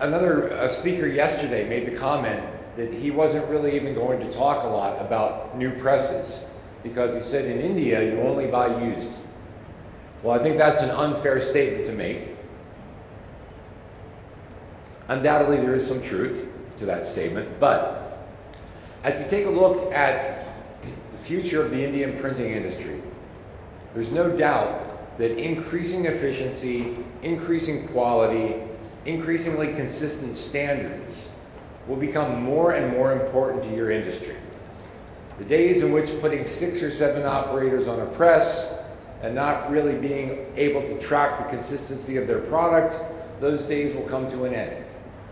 another speaker yesterday made the comment that he wasn't really even going to talk a lot about new presses because he said in India you only buy used. Well, I think that's an unfair statement to make. Undoubtedly, there is some truth to that statement, but as you take a look at the future of the Indian printing industry, there's no doubt that increasing efficiency, increasing quality, increasingly consistent standards will become more and more important to your industry. The days in which putting six or seven operators on a press and not really being able to track the consistency of their product, those days will come to an end.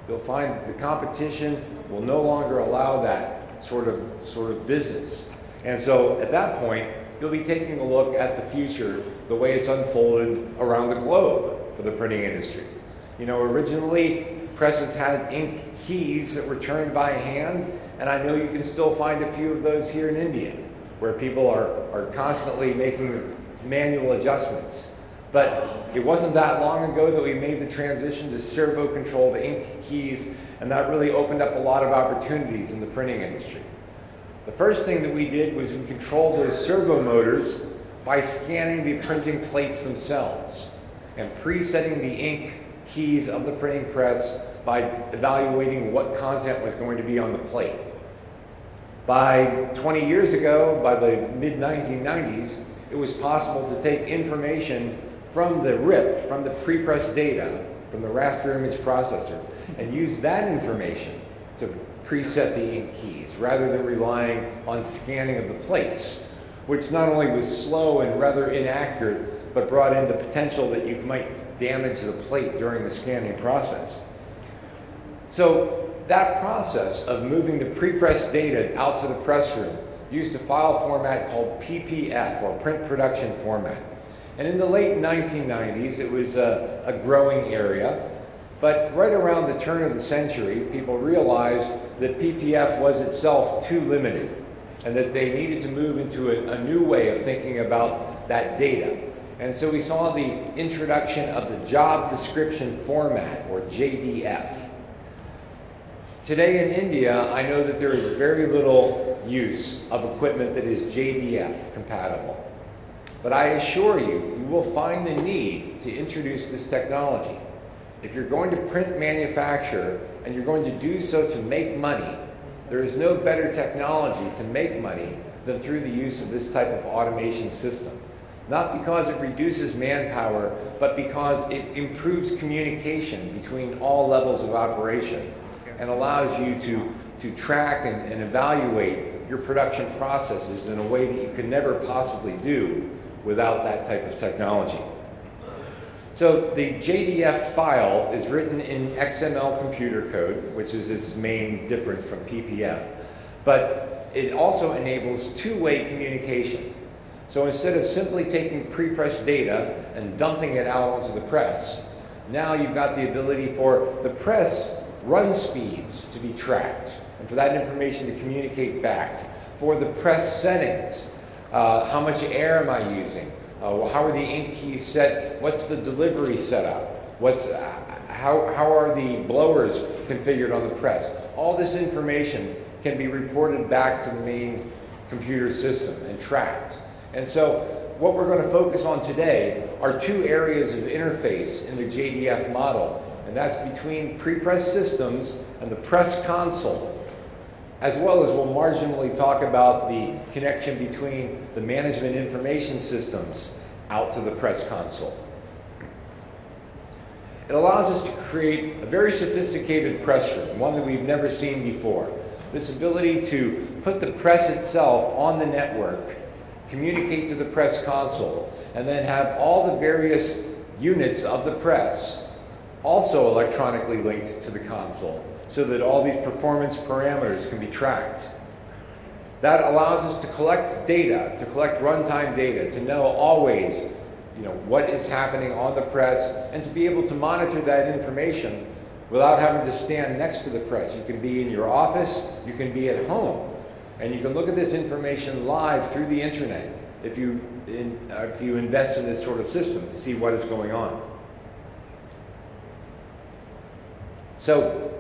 You'll find that the competition will no longer allow that sort of, sort of business. And so at that point, you'll be taking a look at the future, the way it's unfolded around the globe for the printing industry. You know, originally presses had ink keys that were turned by hand, and I know you can still find a few of those here in India, where people are, are constantly making manual adjustments. But it wasn't that long ago that we made the transition to servo-controlled ink keys, and that really opened up a lot of opportunities in the printing industry. The first thing that we did was we controlled those servo motors by scanning the printing plates themselves and presetting the ink keys of the printing press by evaluating what content was going to be on the plate. By 20 years ago, by the mid 1990s, it was possible to take information from the RIP, from the prepress data, from the raster image processor, and use that information to preset the ink keys rather than relying on scanning of the plates, which not only was slow and rather inaccurate, but brought in the potential that you might damage the plate during the scanning process. So that process of moving the prepress data out to the press room used a file format called PPF, or Print Production Format. And in the late 1990s, it was a, a growing area. But right around the turn of the century, people realized that PPF was itself too limited and that they needed to move into a, a new way of thinking about that data. And so we saw the introduction of the job description format, or JDF. Today in India, I know that there is very little use of equipment that is JDF compatible. But I assure you, you will find the need to introduce this technology. If you're going to print manufacture and you're going to do so to make money, there is no better technology to make money than through the use of this type of automation system. Not because it reduces manpower, but because it improves communication between all levels of operation and allows you to, to track and, and evaluate your production processes in a way that you could never possibly do without that type of technology. So the JDF file is written in XML computer code, which is its main difference from PPF. But it also enables two-way communication. So instead of simply taking pre-press data and dumping it out onto the press, now you've got the ability for the press run speeds to be tracked and for that information to communicate back. For the press settings, uh, how much air am I using? Uh, how are the ink keys set? What's the delivery setup? What's, uh, how, how are the blowers configured on the press? All this information can be reported back to the main computer system and tracked. And so what we're going to focus on today are two areas of interface in the JDF model, and that's between pre-press systems and the press console as well as we'll marginally talk about the connection between the management information systems out to the press console. It allows us to create a very sophisticated press room, one that we've never seen before. This ability to put the press itself on the network, communicate to the press console, and then have all the various units of the press also electronically linked to the console so that all these performance parameters can be tracked. That allows us to collect data, to collect runtime data, to know always you know, what is happening on the press, and to be able to monitor that information without having to stand next to the press. You can be in your office, you can be at home, and you can look at this information live through the internet if you, in, uh, if you invest in this sort of system to see what is going on. So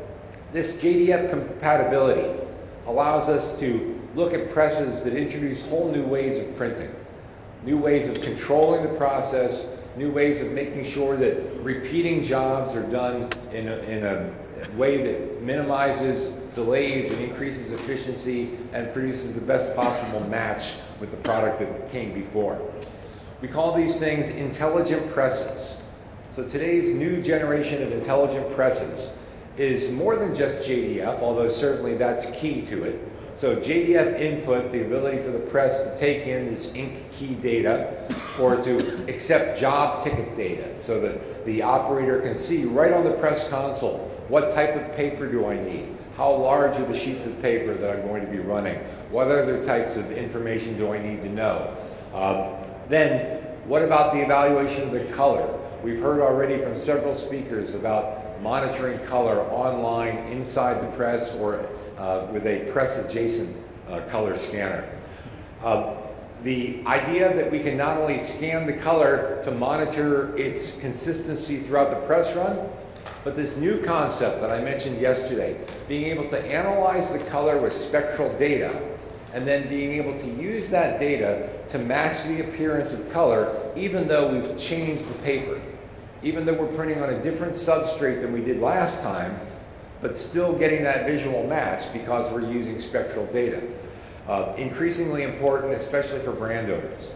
this JDF compatibility allows us to look at presses that introduce whole new ways of printing, new ways of controlling the process, new ways of making sure that repeating jobs are done in a, in a way that minimizes delays and increases efficiency and produces the best possible match with the product that came before. We call these things intelligent presses. So today's new generation of intelligent presses is more than just JDF, although certainly that's key to it. So JDF input, the ability for the press to take in this ink key data or to accept job ticket data so that the operator can see right on the press console what type of paper do I need? How large are the sheets of paper that I'm going to be running? What other types of information do I need to know? Um, then, what about the evaluation of the color? We've heard already from several speakers about monitoring color online, inside the press, or uh, with a press-adjacent uh, color scanner. Uh, the idea that we can not only scan the color to monitor its consistency throughout the press run, but this new concept that I mentioned yesterday, being able to analyze the color with spectral data, and then being able to use that data to match the appearance of color, even though we've changed the paper. Even though we're printing on a different substrate than we did last time, but still getting that visual match because we're using spectral data. Uh, increasingly important, especially for brand owners.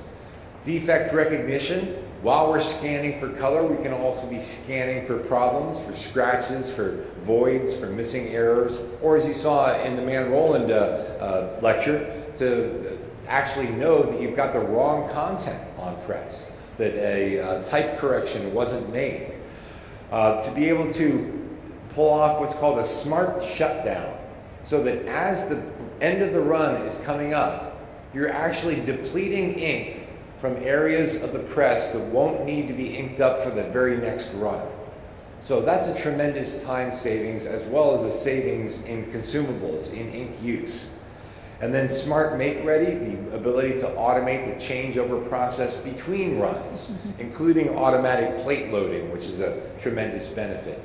Defect recognition, while we're scanning for color, we can also be scanning for problems, for scratches, for voids, for missing errors, or as you saw in the Man Roland uh, uh, lecture, to actually know that you've got the wrong content on press, that a uh, type correction wasn't made. Uh, to be able to pull off what's called a smart shutdown, so that as the end of the run is coming up, you're actually depleting ink from areas of the press that won't need to be inked up for the very next run. So that's a tremendous time savings as well as a savings in consumables, in ink use. And then smart make ready, the ability to automate the changeover process between runs, mm-hmm. including automatic plate loading, which is a tremendous benefit.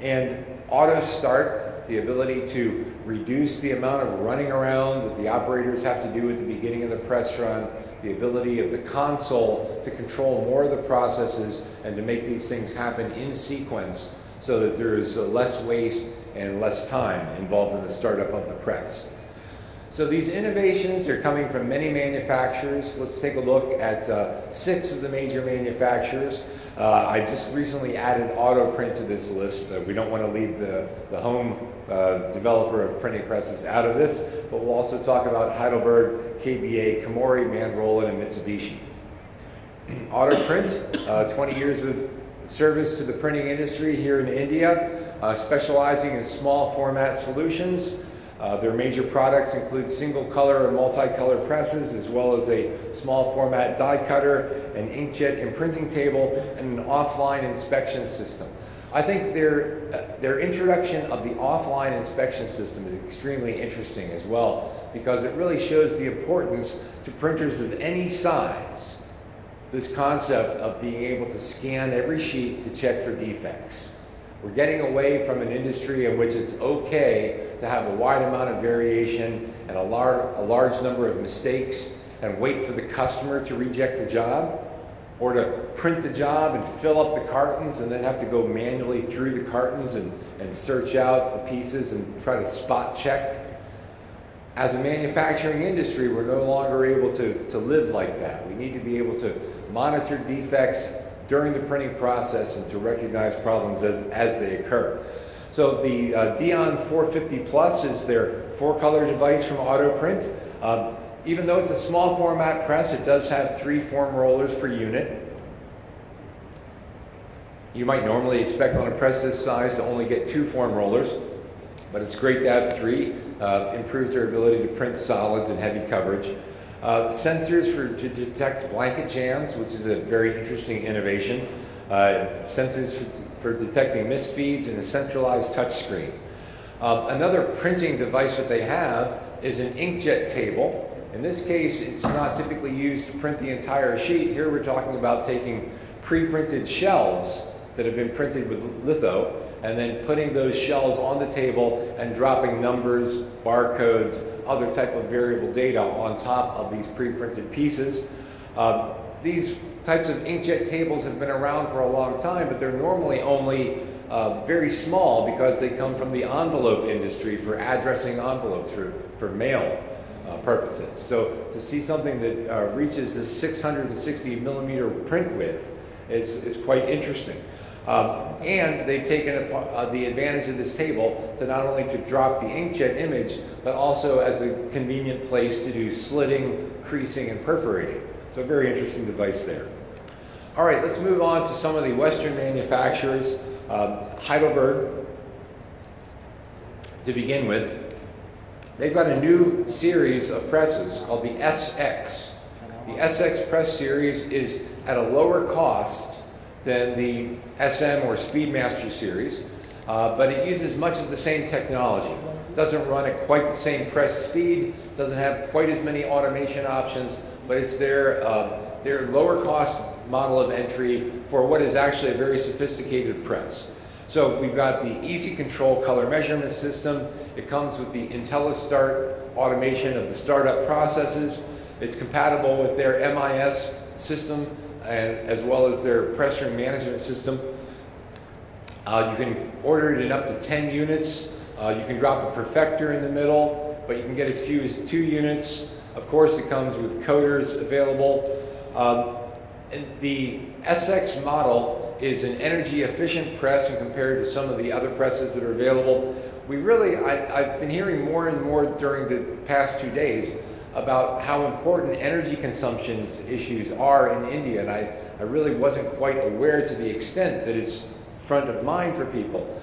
And auto start, the ability to reduce the amount of running around that the operators have to do at the beginning of the press run, the ability of the console to control more of the processes and to make these things happen in sequence so that there is less waste and less time involved in the startup of the press. So these innovations are coming from many manufacturers. Let's take a look at uh, six of the major manufacturers. Uh, I just recently added AutoPrint to this list. Uh, we don't want to leave the, the home uh, developer of printing presses out of this, but we'll also talk about Heidelberg, KBA, Komori, Man Roland, and Mitsubishi. AutoPrint, uh, 20 years of service to the printing industry here in India, uh, specializing in small format solutions. Uh, their major products include single color and multicolor presses, as well as a small format die cutter, an inkjet imprinting table, and an offline inspection system. I think their, uh, their introduction of the offline inspection system is extremely interesting as well because it really shows the importance to printers of any size, this concept of being able to scan every sheet to check for defects. We're getting away from an industry in which it's okay to have a wide amount of variation and a, lar a large number of mistakes and wait for the customer to reject the job or to print the job and fill up the cartons and then have to go manually through the cartons and, and search out the pieces and try to spot check. As a manufacturing industry, we're no longer able to, to live like that. We need to be able to monitor defects during the printing process and to recognize problems as, as they occur. So the uh, Dion 450 Plus is their four-color device from AutoPrint. Um, even though it's a small format press, it does have three form rollers per unit. You might normally expect on a press this size to only get two form rollers, but it's great to have three. Uh, improves their ability to print solids and heavy coverage. Uh, sensors for to detect blanket jams, which is a very interesting innovation. Uh, sensors for, for, detecting misfeeds and a centralized touchscreen. Uh, another printing device that they have is an inkjet table. In this case, it's not typically used to print the entire sheet. Here we're talking about taking pre-printed shells that have been printed with litho and then putting those shells on the table and dropping numbers, barcodes, other type of variable data on top of these pre-printed pieces. Um, these types of inkjet tables have been around for a long time, but they're normally only uh, very small because they come from the envelope industry for addressing envelopes for, for mail uh, purposes. So to see something that uh, reaches this 660 millimeter print width is, is quite interesting. Um, and they've taken uh, the advantage of this table to not only to drop the inkjet image, but also as a convenient place to do slitting, creasing, and perforating. So a very interesting device there. All right, let's move on to some of the Western manufacturers. Um, Heidelberg, to begin with, they've got a new series of presses called the SX. The SX press series is at a lower cost than the SM or Speedmaster series, uh, but it uses much of the same technology. Doesn't run at quite the same press speed, doesn't have quite as many automation options, but it's their, uh, their lower cost model of entry for what is actually a very sophisticated press. So we've got the Easy Control color measurement system. It comes with the IntelliStart automation of the startup processes. It's compatible with their MIS system and, as well as their press room management system. Uh, you can order it in up to 10 units. Uh, you can drop a perfector in the middle, but you can get as few as two units. Of course, it comes with coders available. Um, the SX model is an energy efficient press and compared to some of the other presses that are available. We really, I, have been hearing more and more during the past two days about how important energy consumption issues are in India, and I, I really wasn't quite aware to the extent that it's front of mind for people.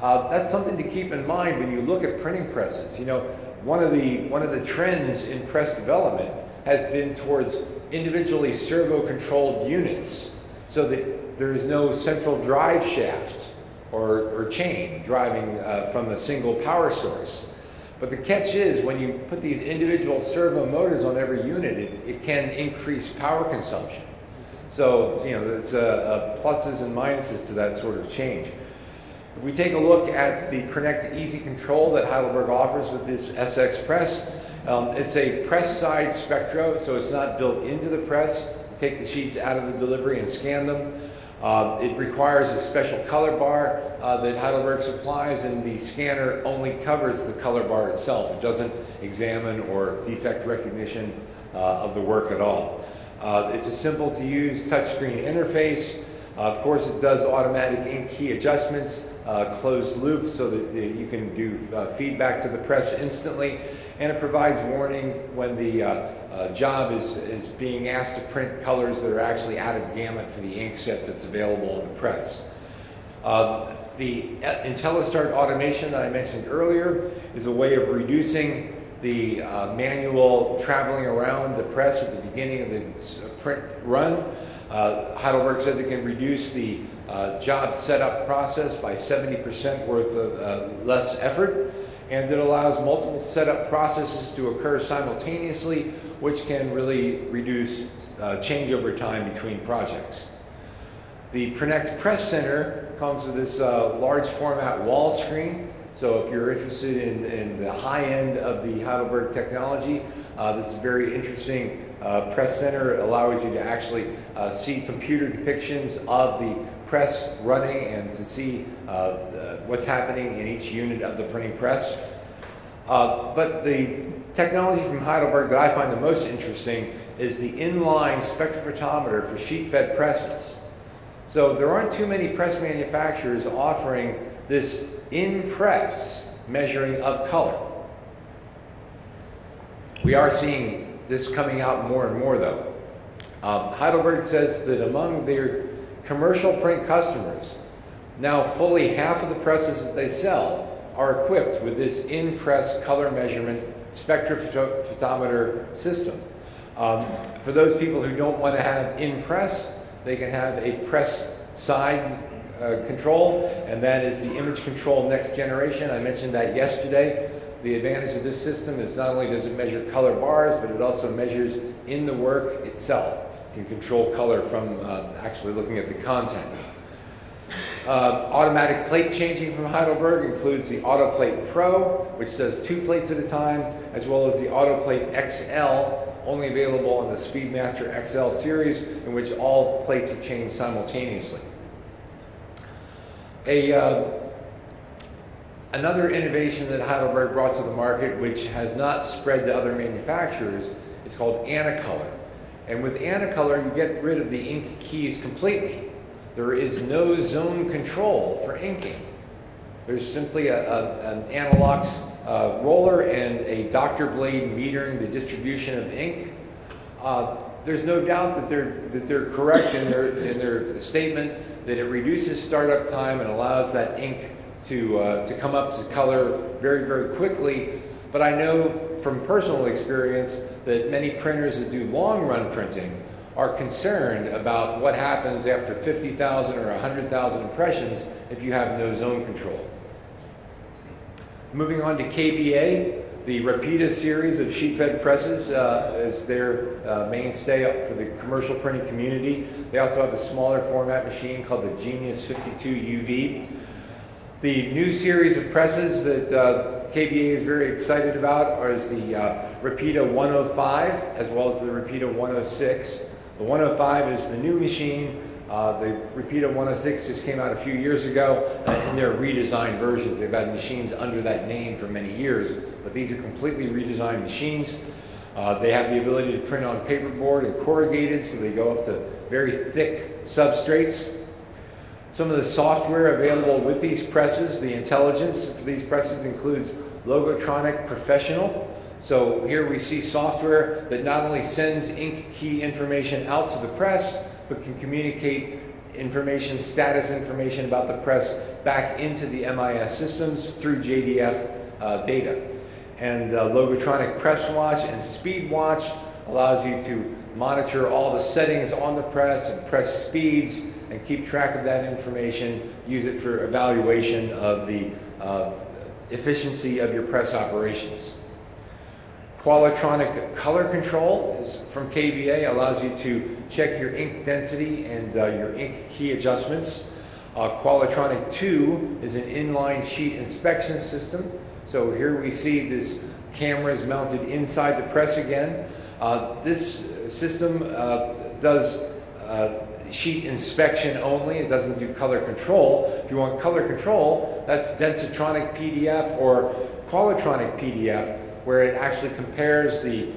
Uh, that's something to keep in mind when you look at printing presses. You know, one of the one of the trends in press development has been towards individually servo-controlled units, so that there is no central drive shaft or, or chain driving uh, from a single power source. But the catch is when you put these individual servo motors on every unit, it, it can increase power consumption. So, you know, there's uh, uh, pluses and minuses to that sort of change. If we take a look at the Prinect Easy Control that Heidelberg offers with this SX press, um, it's a press side spectro, so it's not built into the press. take the sheets out of the delivery and scan them. Uh, it requires a special color bar uh, that Heidelberg supplies and the scanner only covers the color bar itself. It doesn't examine or defect recognition uh, of the work at all. Uh, it's a simple to use touchscreen interface. Uh, of course, it does automatic ink key adjustments, uh, closed loop so that you can do feedback to the press instantly. And it provides warning when the uh, job is, is being asked to print colors that are actually out of gamut for the ink set that's available in the press. Uh, the IntelliStart automation that I mentioned earlier is a way of reducing the uh, manual traveling around the press at the beginning of the print run. Uh, Heidelberg says it can reduce the uh, job setup process by 70% worth of uh, less effort and it allows multiple setup processes to occur simultaneously, which can really reduce uh, changeover time between projects. The Prinect Press Center comes with this uh, large format wall screen. So if you're interested in, in the high end of the Heidelberg technology, uh, this is very interesting uh, press center. Allows you to actually uh, see computer depictions of the press running and to see uh, what's happening in each unit of the printing press. Uh, but the technology from Heidelberg that I find the most interesting is the inline spectrophotometer for sheet-fed presses. So there aren't too many press manufacturers offering this in-press measuring of color. We are seeing this coming out more and more though. Um, Heidelberg says that among their commercial print customers, now fully half of the presses that they sell are equipped with this in-press color measurement spectrophotometer system. Um, for those people who don't want to have in-press, they can have a press side uh, control, and that is the image control next generation. I mentioned that yesterday. The advantage of this system is not only does it measure color bars, but it also measures in the work itself can control color from uh, actually looking at the content. Uh, automatic plate changing from Heidelberg includes the AutoPlate Pro, which does two plates at a time, as well as the AutoPlate XL, only available in the Speedmaster XL series, in which all plates are changed simultaneously. A, uh, another innovation that Heidelberg brought to the market, which has not spread to other manufacturers, is called Anicolor. And with Anicolor, you get rid of the ink keys completely. There is no zone control for inking. There's simply a, a, an analog uh, roller and a doctor blade metering the distribution of ink. Uh, there's no doubt that they're, that they're correct in their, in their statement that it reduces startup time and allows that ink to, uh, to come up to color very, very quickly. But I know from personal experience that many printers that do long run printing are concerned about what happens after 50,000 or 100,000 impressions if you have no zone control. Moving on to KBA, the Rapida series of sheet-fed presses uh, is their uh, mainstay for the commercial printing community. They also have a smaller format machine called the Genius 52 UV. The new series of presses that uh, KBA is very excited about is the uh, Rapida 105 as well as the Rapida 106. The 105 is the new machine. Uh, the Rapida 106 just came out a few years ago uh, in their redesigned versions. They've had machines under that name for many years, but these are completely redesigned machines. Uh, they have the ability to print on paperboard and corrugated, so they go up to very thick substrates. Some of the software available with these presses, the intelligence for these presses includes Logotronic Professional, so here we see software that not only sends ink key information out to the press, but can communicate information, status information about the press back into the MIS systems through JDF uh, data. And uh, Logotronic Press Watch and Speed Watch allows you to monitor all the settings on the press and press speeds and keep track of that information, use it for evaluation of the uh, efficiency of your press operations. Qualitronic color control is from KBA, allows you to check your ink density and uh, your ink key adjustments. Uh, Qualitronic 2 is an inline sheet inspection system. So here we see this camera is mounted inside the press again. Uh, this system uh, does uh, sheet inspection only. It doesn't do color control. If you want color control, that's Densitronic PDF or Qualitronic PDF where it actually compares the,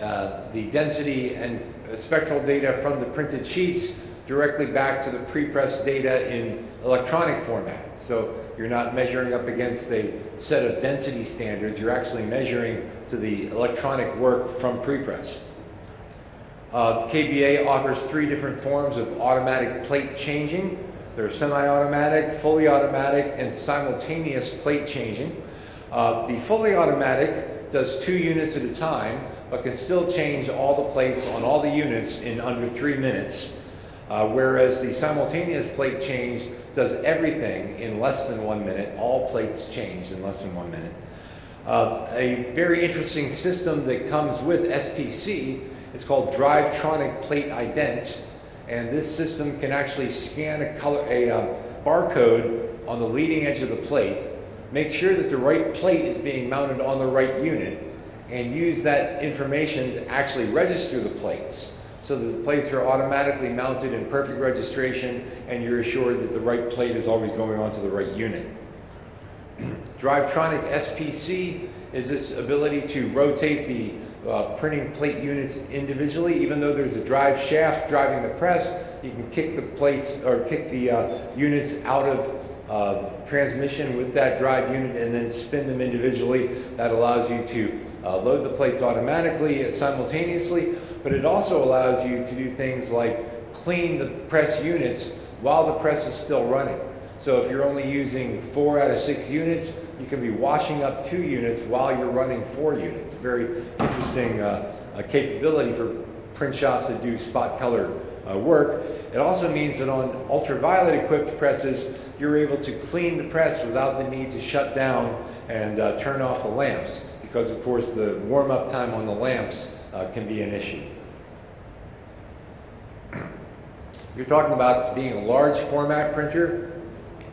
uh, the density and spectral data from the printed sheets directly back to the prepressed data in electronic format. So you're not measuring up against a set of density standards, you're actually measuring to the electronic work from prepress. Uh, KBA offers three different forms of automatic plate changing. There's semi-automatic, fully automatic, and simultaneous plate changing. Uh, the fully automatic does two units at a time, but can still change all the plates on all the units in under three minutes. Uh, whereas the simultaneous plate change does everything in less than one minute, all plates changed in less than one minute. Uh, a very interesting system that comes with SPC is called Drivetronic Plate Ident, and this system can actually scan a, color, a uh, barcode on the leading edge of the plate make sure that the right plate is being mounted on the right unit, and use that information to actually register the plates so that the plates are automatically mounted in perfect registration and you're assured that the right plate is always going onto the right unit. Drivetronic SPC is this ability to rotate the uh, printing plate units individually. Even though there's a drive shaft driving the press, you can kick the plates or kick the uh, units out of uh, transmission with that drive unit and then spin them individually. That allows you to uh, load the plates automatically simultaneously, but it also allows you to do things like clean the press units while the press is still running. So if you're only using four out of six units, you can be washing up two units while you're running four units. Very interesting uh, capability for print shops that do spot color uh, work. It also means that on ultraviolet equipped presses, you're able to clean the press without the need to shut down and uh, turn off the lamps because of course the warm-up time on the lamps uh, can be an issue. You're talking about being a large format printer.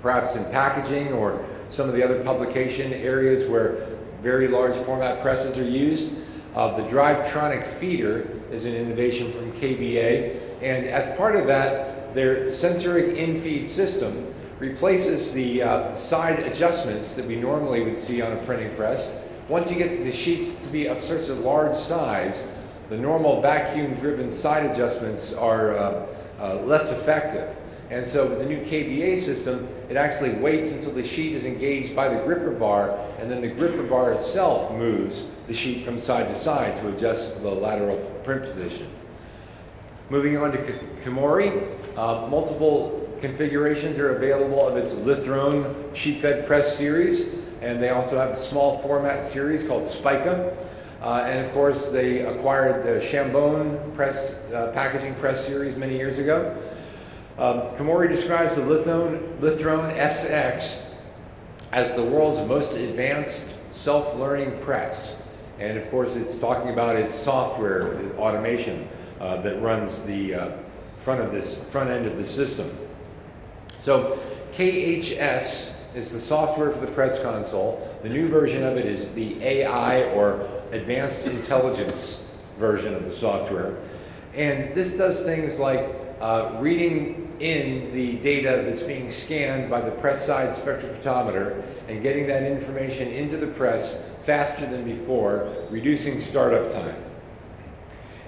perhaps in packaging or some of the other publication areas where very large format presses are used. Uh, the Drivetronic feeder is an innovation from KBA, and as part of that, their sensoric in-feed system replaces the uh, side adjustments that we normally would see on a printing press. Once you get the sheets to be of such a large size, the normal vacuum-driven side adjustments are uh, uh, less effective. And so with the new KBA system, it actually waits until the sheet is engaged by the gripper bar, and then the gripper bar itself moves the sheet from side to side to adjust the lateral print position. Moving on to Komori, uh, multiple configurations are available of its Lithrone sheet-fed press series, and they also have a small format series called Spica. Uh, and of course, they acquired the Chambon press, uh, packaging press series many years ago. Um, Komori describes the Lithrone, Lithrone SX as the world's most advanced self-learning press. And of course, it's talking about its software, automation uh, that runs the uh, front of this front end of the system. So KHS is the software for the press console. The new version of it is the AI or Advanced Intelligence version of the software. And this does things like uh, reading in the data that's being scanned by the press side spectrophotometer and getting that information into the press faster than before, reducing startup time.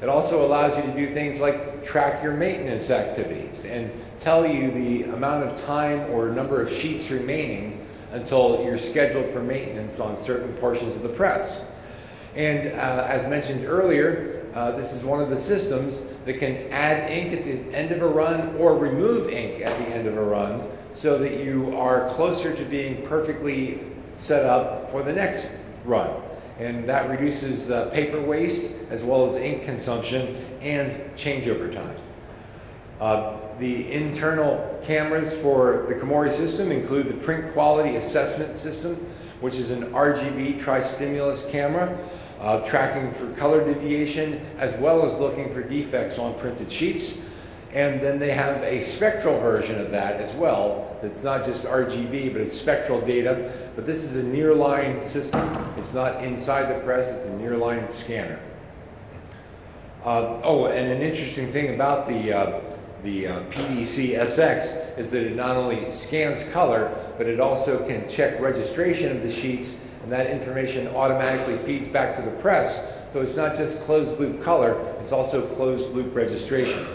It also allows you to do things like track your maintenance activities and tell you the amount of time or number of sheets remaining until you're scheduled for maintenance on certain portions of the press. And uh, as mentioned earlier, uh, this is one of the systems that can add ink at the end of a run or remove ink at the end of a run so that you are closer to being perfectly set up for the next run. And that reduces uh, paper waste as well as ink consumption and changeover time. Uh, the internal cameras for the Komori system include the print quality assessment system, which is an RGB tri-stimulus camera uh, tracking for color deviation, as well as looking for defects on printed sheets. And then they have a spectral version of that as well. It's not just RGB, but it's spectral data. But this is a nearline system. It's not inside the press, it's a nearline scanner. Uh, oh, and an interesting thing about the, uh, the uh, PDC SX is that it not only scans color, but it also can check registration of the sheets and that information automatically feeds back to the press. So it's not just closed loop color, it's also closed loop registration.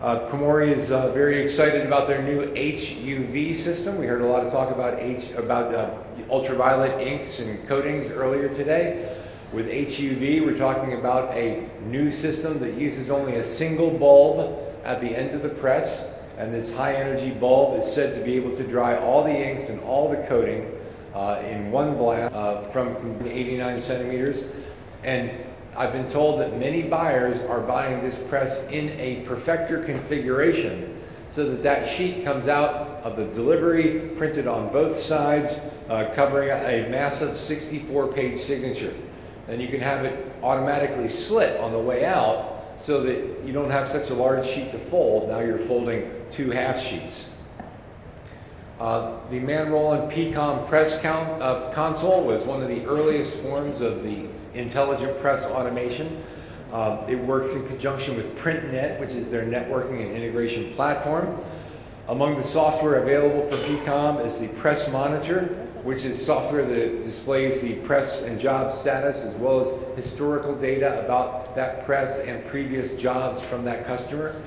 Uh, Komori is uh, very excited about their new HUV system. We heard a lot of talk about H about uh, ultraviolet inks and coatings earlier today. With HUV, we're talking about a new system that uses only a single bulb at the end of the press, and this high energy bulb is said to be able to dry all the inks and all the coating uh, in one blast uh, from 89 centimeters. And I've been told that many buyers are buying this press in a perfector configuration so that that sheet comes out of the delivery printed on both sides, uh, covering a massive 64 page signature. And you can have it automatically slit on the way out so that you don't have such a large sheet to fold. Now you're folding two half sheets. Uh, the Manroland PECOM press count, uh, console was one of the earliest forms of the intelligent press automation. Uh, it works in conjunction with PrintNet, which is their networking and integration platform. Among the software available for PECOM is the Press Monitor, which is software that displays the press and job status as well as historical data about that press and previous jobs from that customer.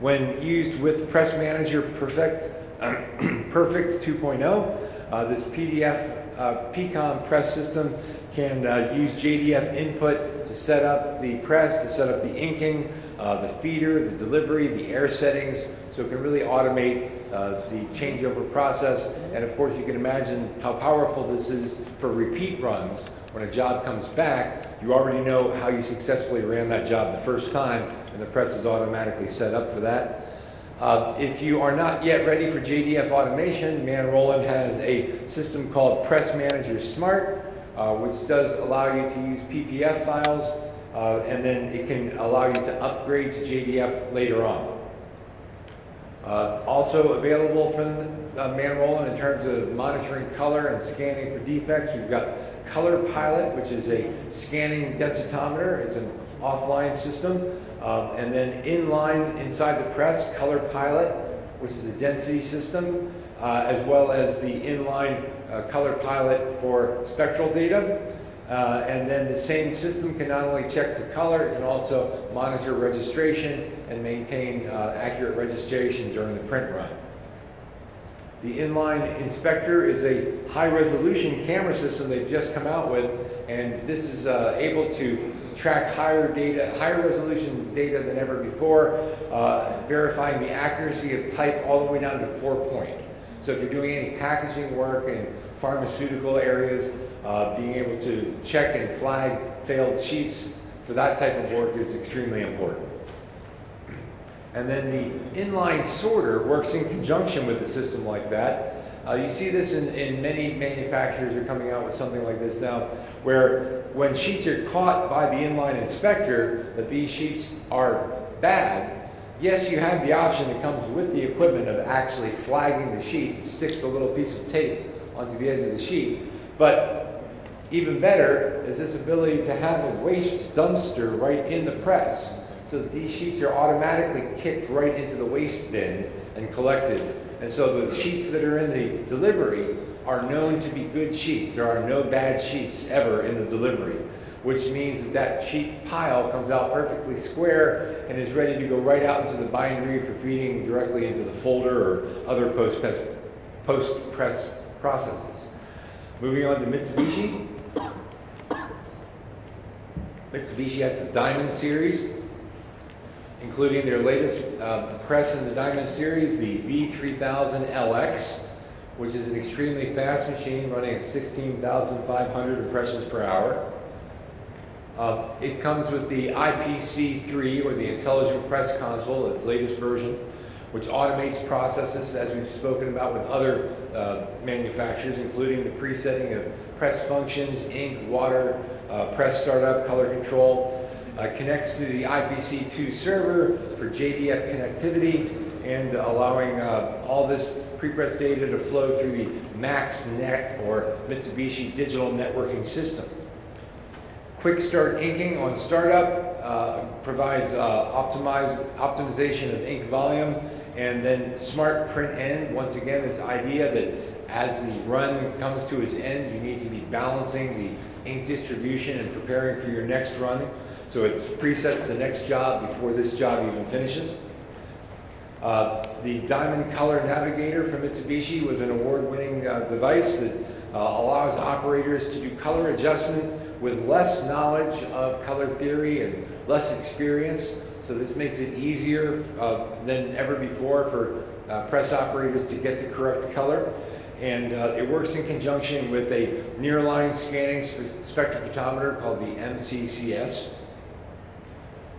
When used with Press Manager Perfect, Perfect 2.0. Uh, this PDF uh, PECOM press system can uh, use JDF input to set up the press, to set up the inking, uh, the feeder, the delivery, the air settings, so it can really automate uh, the changeover process. And of course, you can imagine how powerful this is for repeat runs. When a job comes back, you already know how you successfully ran that job the first time, and the press is automatically set up for that. Uh, if you are not yet ready for JDF automation, Man Roland has a system called Press Manager Smart, uh, which does allow you to use PPF files, uh, and then it can allow you to upgrade to JDF later on. Uh, also available from uh, Manroland in terms of monitoring color and scanning for defects. We've got Color Pilot, which is a scanning densitometer. It's an offline system. Um, and then inline inside the press, Color Pilot, which is a density system, uh, as well as the inline uh, Color Pilot for spectral data. Uh, and then the same system can not only check for color, it can also monitor registration and maintain uh, accurate registration during the print run. The inline inspector is a high resolution camera system they've just come out with, and this is uh, able to track higher data, higher resolution data than ever before, uh, verifying the accuracy of type all the way down to four point. So if you're doing any packaging work in pharmaceutical areas, uh, being able to check and flag failed sheets for that type of work is extremely important. And then the inline sorter works in conjunction with a system like that. Uh, you see this in, in many manufacturers are coming out with something like this now, where when sheets are caught by the inline inspector that these sheets are bad, yes, you have the option that comes with the equipment of actually flagging the sheets. It sticks a little piece of tape onto the edge of the sheet. But even better is this ability to have a waste dumpster right in the press so that these sheets are automatically kicked right into the waste bin and collected. And so the sheets that are in the delivery are known to be good sheets. There are no bad sheets ever in the delivery, which means that that sheet pile comes out perfectly square and is ready to go right out into the bindery for feeding directly into the folder or other post-press post processes. Moving on to Mitsubishi. Mitsubishi has the Diamond series including their latest uh, press in the Diamond series, the V3000LX, which is an extremely fast machine running at 16,500 impressions per hour. Uh, it comes with the IPC3, or the Intelligent Press Console, its latest version, which automates processes, as we've spoken about with other uh, manufacturers, including the presetting of press functions, ink, water, uh, press startup, color control, uh, connects to the IPC2 server for JDF connectivity and allowing uh, all this prepress data to flow through the MaxNet or Mitsubishi Digital Networking System. Quick Start Inking on startup uh, provides uh, optimization of ink volume and then Smart Print End, once again, this idea that as the run comes to its end, you need to be balancing the ink distribution and preparing for your next run. So it presets the next job before this job even finishes. Uh, the Diamond Color Navigator from Mitsubishi was an award-winning uh, device that uh, allows operators to do color adjustment with less knowledge of color theory and less experience. So this makes it easier uh, than ever before for uh, press operators to get the correct color. And uh, it works in conjunction with a nearline scanning spectrophotometer called the MCCS.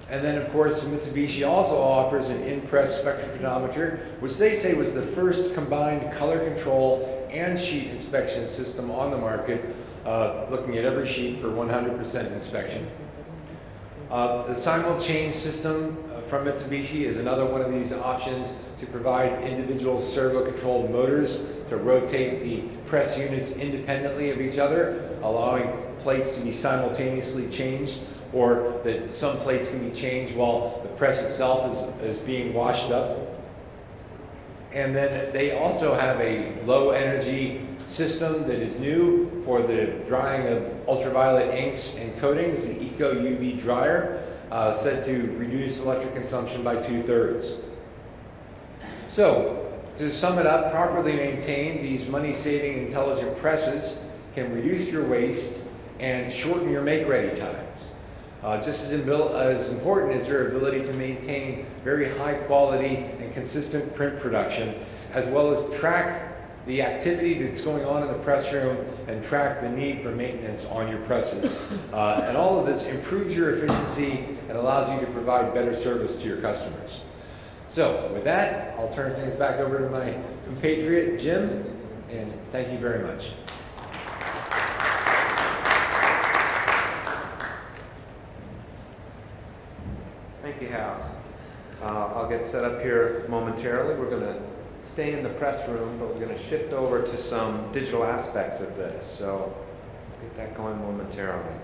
And then, of course, Mitsubishi also offers an in-press spectrophotometer, which they say was the first combined color control and sheet inspection system on the market, uh, looking at every sheet for 100% inspection. Uh, the simul-change system uh, from Mitsubishi is another one of these options to provide individual servo-controlled motors to rotate the press units independently of each other, allowing plates to be simultaneously changed or that some plates can be changed while the press itself is, is being washed up. And then they also have a low energy system that is new for the drying of ultraviolet inks and coatings, the Eco UV dryer, uh, said to reduce electric consumption by two thirds. So, to sum it up, properly maintained, these money-saving intelligent presses can reduce your waste and shorten your make-ready times. Uh, just as, as, important is their ability to maintain very high quality and consistent print production, as well as track the activity that's going on in the press room and track the need for maintenance on your presses. Uh, and all of this improves your efficiency and allows you to provide better service to your customers. So with that, I'll turn things back over to my compatriot, Jim, and thank you very much. Thank you, Hal. Uh, I'll get set up here momentarily. We're going to stay in the press room, but we're going to shift over to some digital aspects of this. So get that going momentarily.